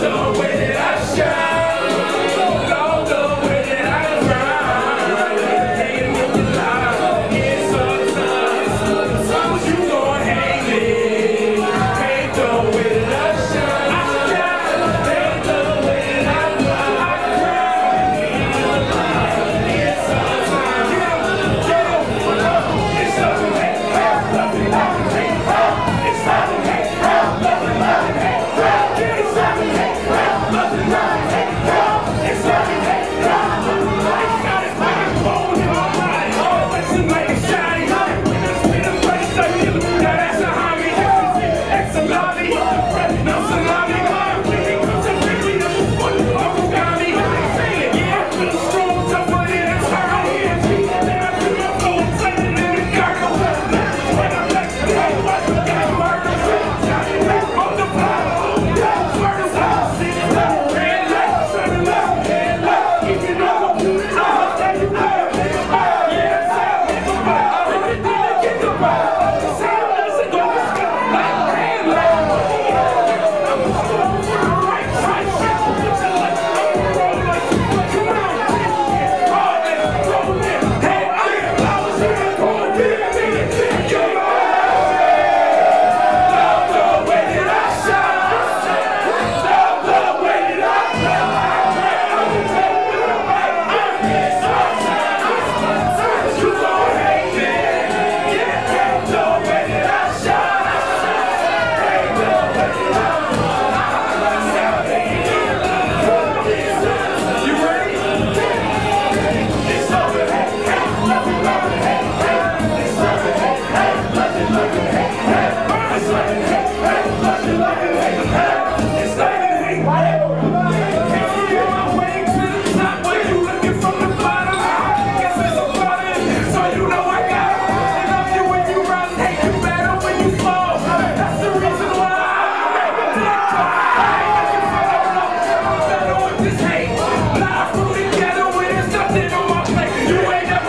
don't wait You ain't never